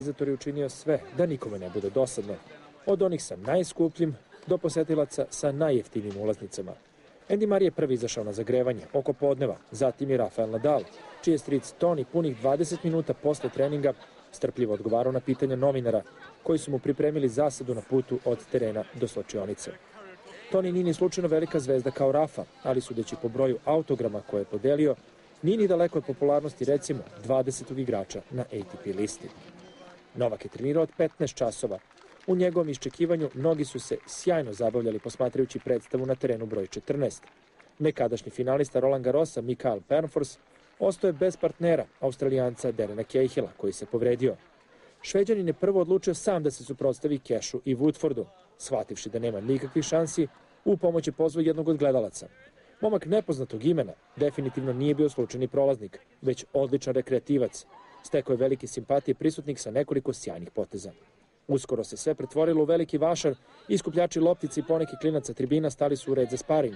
organizator je učinio sve da nikome ne bude dosadno. Od onih sa najskupljim do posetilaca sa najjeftinijim ulaznicama. Andy Murray je prvi izašao na zagrevanje, oko podneva, zatim je Rafael Nadal, čiji je stric Toni punih 20 minuta posle treninga strpljivo odgovarao na pitanja novinara, koji su mu pripremili zasadu na putu od terena do sločionice. Toni nije ni slučajno velika zvezda kao Rafa, ali sudeći po broju autograma koje je podelio, nije ni daleko od popularnosti recimo 20. igrača na ATP listi. Novak je trenirao od 15 časova. U njegovom iščekivanju mnogi su se sjajno zabavljali posmatrajući predstavu na terenu broj 14. Nekadašnji finalista Roland Garrosa Mikael Pernfors ostao je bez partnera, australijanca Derena Cahilla, koji se povredio. Šveđanin je prvo odlučio sam da se suprotstavi Kešu i Woodfordu, shvativši da nema nikakvih šansi, u pomoć je pozvao jednog od gledalaca. Momak nepoznatog imena definitivno nije bio slučajni prolaznik, već odličan rekreativac. Stekao je velike simpatije prisutnik sa nekoliko sjajnih poteza. Uskoro se sve pretvorilo u veliki vašar, iskupljači loptice i poneki klinaca tribina stali su u red za sparing.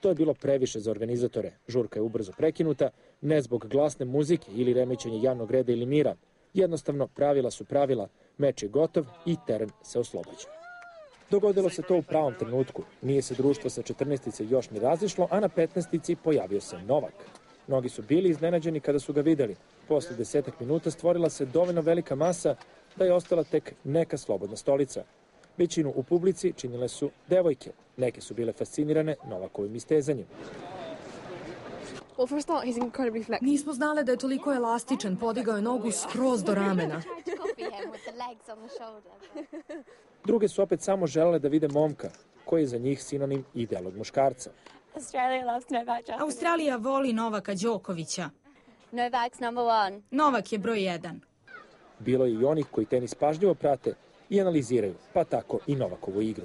To je bilo previše za organizatore. Žurka je ubrzo prekinuta, ne zbog glasne muzike ili remećenja javnog reda ili mira. Jednostavno, pravila su pravila, meč je gotov i teren se oslobađa. Dogodilo se to u pravom trenutku. Nije se društvo sa 14. još ni razišlo, a na 15. pojavio se Novak. Mnogi su bili iznenađeni kada su ga videli. Posle desetak minuta stvorila se dovoljno velika masa da je ostala tek neka slobodna stolica. Većinu u publici činile su devojke. Neke su bile fascinirane Novakovim istezanjem. Nismo znale da je toliko elastičan, podigao je nogu skroz do ramena. Druge su opet samo želele da vide momka, koji je za njih sinonim idealnog muškarca. Australija voli Novaka Đokovića. Novak's number one. Novak je broj jedan. Bilo je i onih koji tenis pažljivo prate i analiziraju, pa tako i Novakovu igru.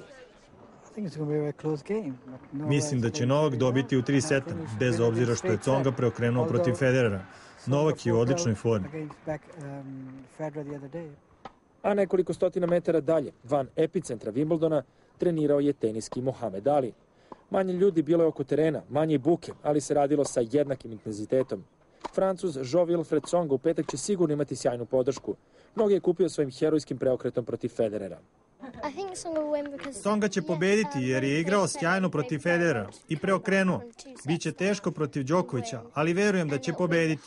Mislim da će Novak dobiti u tri seta, bez obzira što je Conga preokrenuo protiv Federera. Novak je u odličnoj formi. A nekoliko stotina metara dalje, van epicentra Wimbledona, trenirao je teniski Mohamed Ali. Manje ljudi bilo je oko terena, manje buke, ali se radilo sa jednakim intenzitetom. Francuz Jo-Wilfred Tsonga u petak će sigurno imati sjajnu podršku. Mnogi je kupio svojim herojskim preokretom protiv Federera. Tsonga će pobediti jer je igrao sjajno protiv Federera i preokrenuo. Biće teško protiv Đokovića, ali verujem da će pobediti.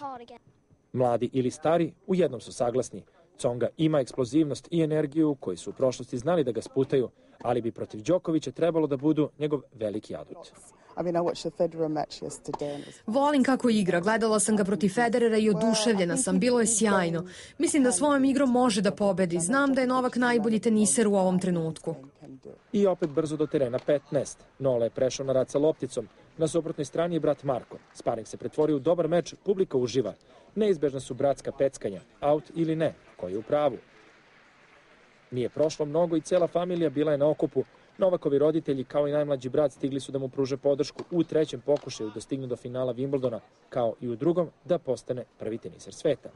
Mladi ili stari u jednom su saglasni. Tsonga ima eksplozivnost i energiju koji su u prošlosti znali da ga sputaju, ali bi protiv Đokovića trebalo da budu njegov veliki adut. Volim kako igra, gledala sam ga protiv Federera i oduševljena sam, bilo je sjajno. Mislim da svojom igrom može da pobedi, znam da je Novak najbolji teniser u ovom trenutku. I opet brzo do terena 15. Nola je prešao na rad sa lopticom. Na suprotnoj strani je brat Marko. Sparing se pretvorio u dobar meč, publika uživa. Neizbežna su bratska peckanja, out ili ne, koji je u pravu. Nije prošlo mnogo i cela familija bila je na okupu. Novakovi roditelji kao i najmlađi brat stigli su da mu pruže podršku u trećem pokušaju da stigne do finala Wimbledona, kao i u drugom da postane prvi teniser sveta.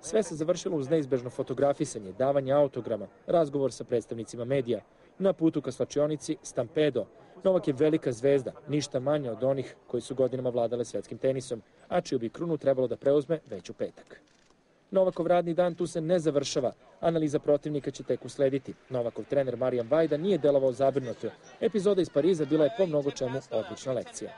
Sve se završilo uz neizbežno fotografisanje, davanje autograma, razgovor sa predstavnicima medija. Na putu ka slačionici Stampedo. Novak je velika zvezda, ništa manje od onih koji su godinama vladale svetskim tenisom, a čiju bi krunu trebalo da preuzme već u petak. Novakov radni dan tu se ne završava. Analiza protivnika će tek uslediti. Novakov trener Marijan Vajda nije delovao zabrinuto. Epizoda iz Pariza bila je po mnogo čemu odlična lekcija.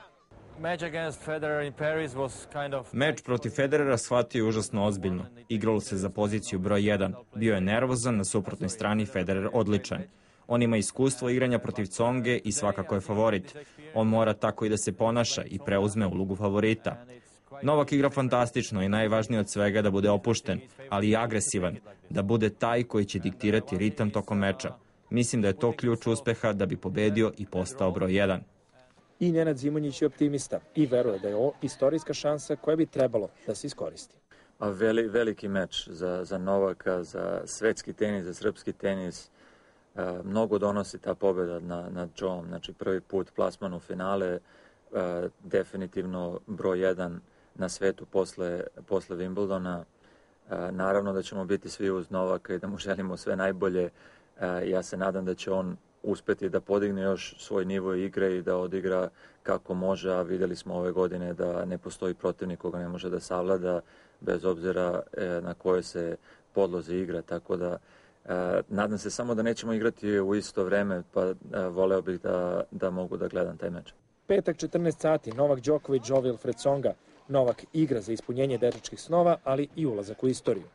Meč protiv Federera shvatio je užasno ozbiljno. Igralo se za poziciju broj 1. Bio je nervozan, na suprotnoj strani Federer odličan. On ima iskustvo igranja protiv Conge i svakako je favorit. On mora tako i da se ponaša i preuzme ulogu favorita. Novak igra fantastično i najvažnije od svega je da bude opušten, ali i agresivan, da bude taj koji će diktirati ritam tokom meča. Mislim da je to ključ uspeha da bi pobedio i postao broj 1. I Nenad Zimonjić je optimista i veruje da je ovo istorijska šansa koja bi trebalo da se iskoristi. A veli, veliki meč za, za Novaka, za svetski tenis, za srpski tenis. E, mnogo donosi ta pobjeda na, nad Joeom. Znači prvi put plasman u finale, e, definitivno broj 1 na svetu posle, posle Wimbledona. E, naravno da ćemo biti svi uz Novaka i da mu želimo sve najbolje. E, ja se nadam da će on uspeti da podigne još svoj nivo igre i da odigra kako može, a videli smo ove godine da ne postoji protivnik koga ne može da savlada, bez obzira e, na koje se podloze igra, tako da E, nadam se samo da nećemo igrati u isto vreme, pa e, voleo bih da, da mogu da gledam taj meč. Petak 14 sati, Novak Đoković, Jovi Alfred Songa. Novak igra za ispunjenje dečačkih snova, ali i ulazak u istoriju.